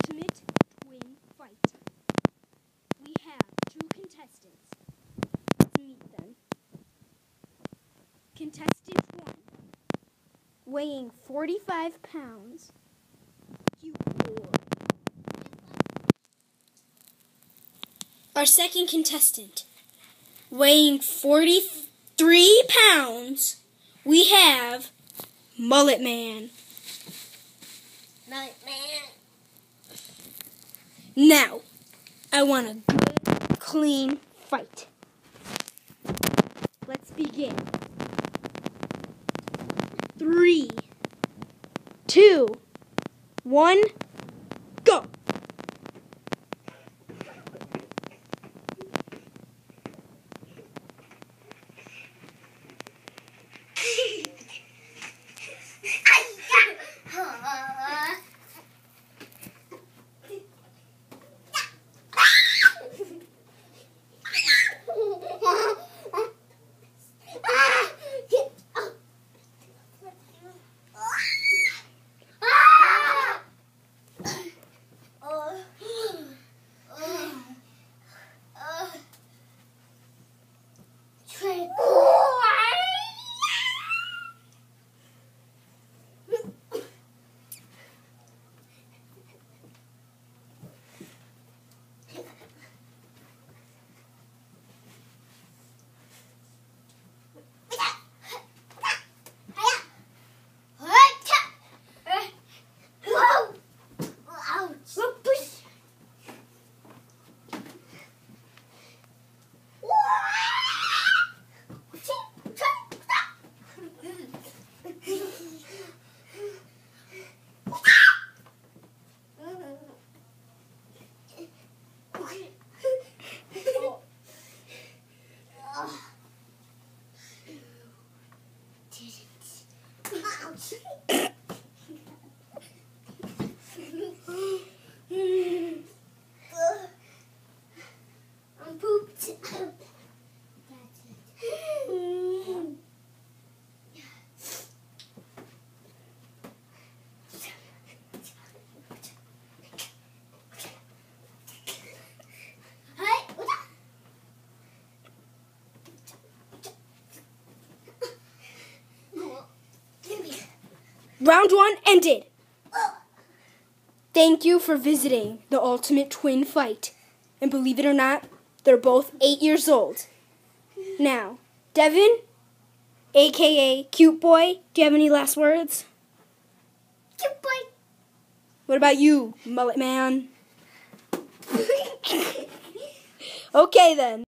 ultimate twin fight. We have two contestants. Let's meet them. Contestant one, weighing 45 pounds. You Our second contestant, weighing 43 pounds, we have Mullet Man. Mullet Man. Now, I want a good, clean fight. Let's begin. Three, two, one, Round one ended. Thank you for visiting the Ultimate Twin Fight. And believe it or not, they're both eight years old. Now, Devin, aka Cute Boy, do you have any last words? Cute boy. What about you, Mullet Man? Okay then.